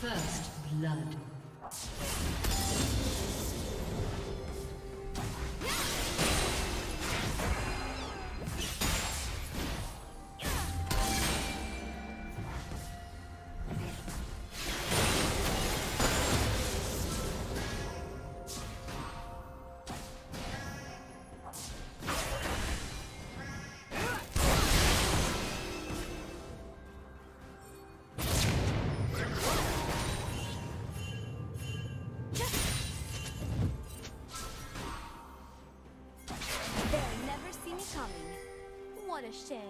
First blood. What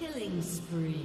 Killing spree.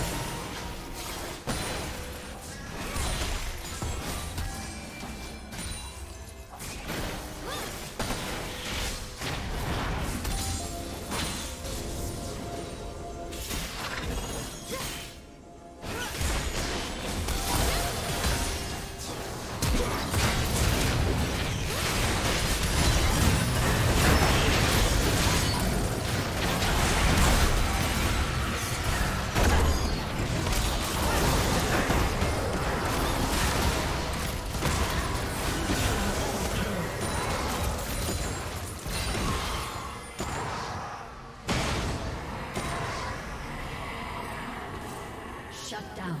Shut down.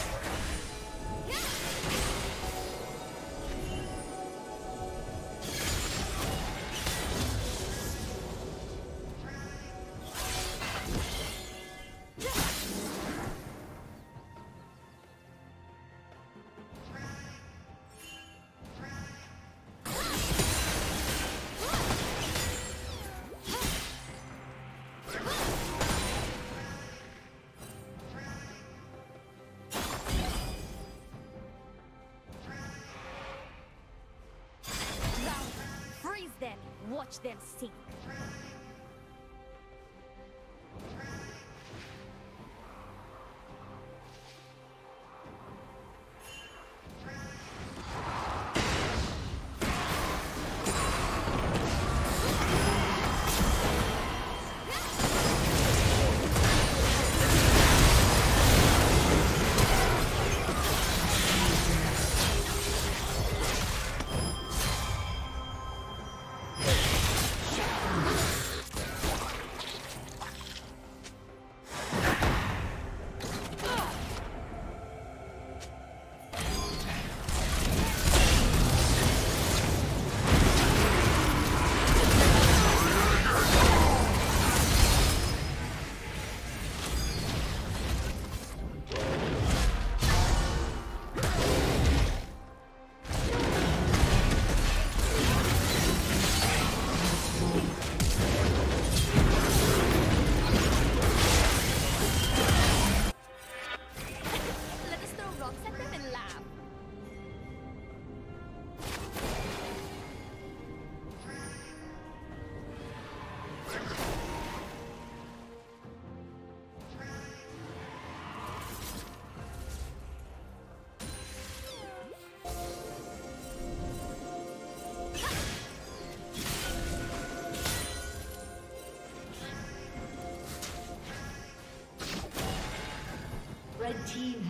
Them sink.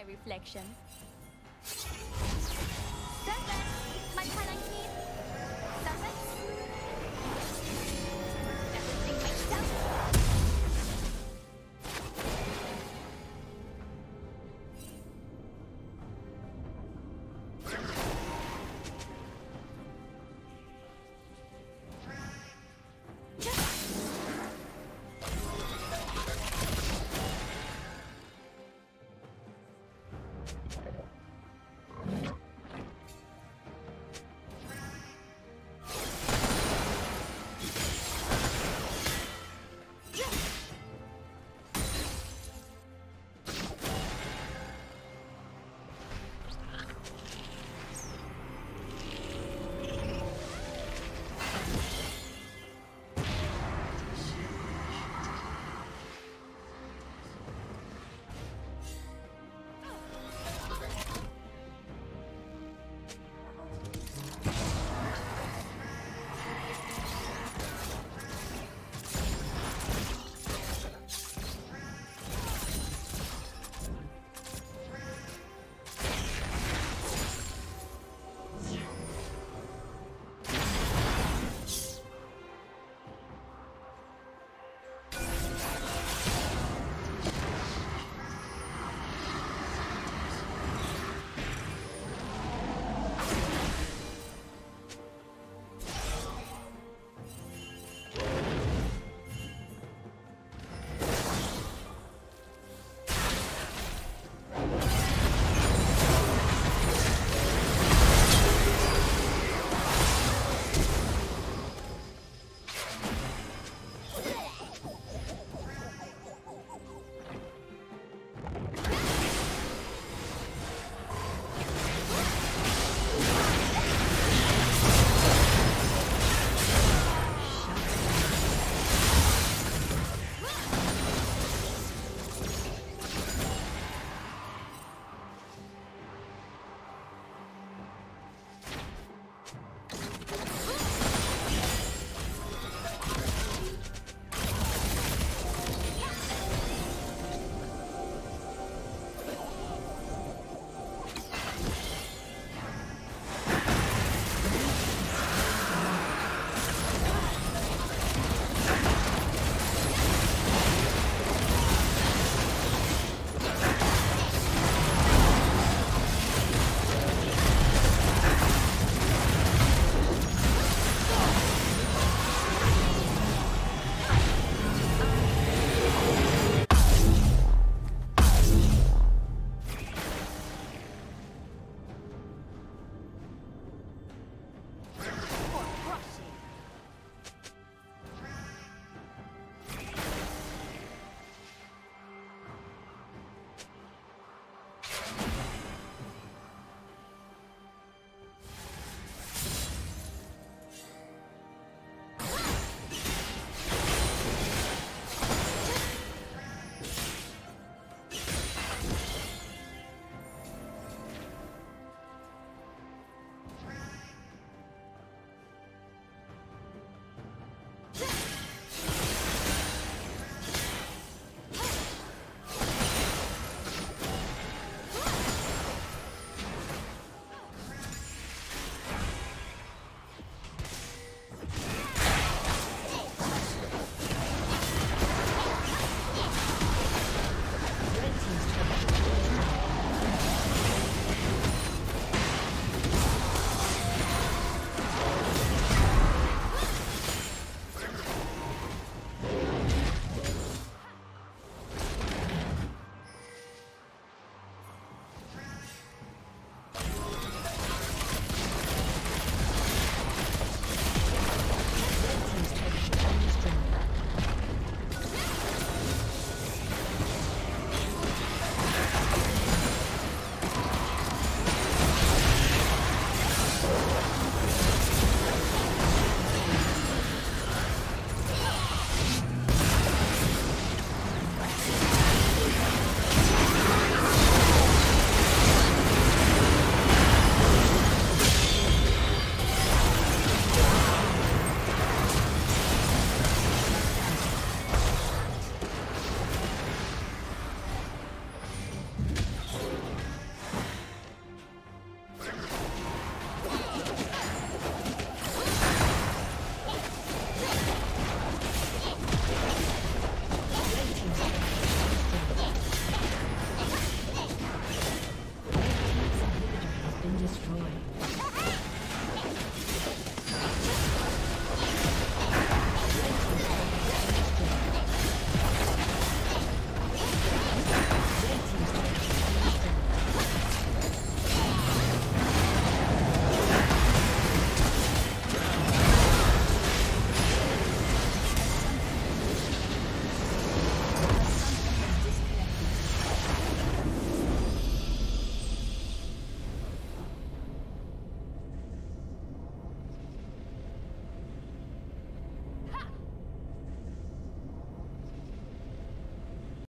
My reflection.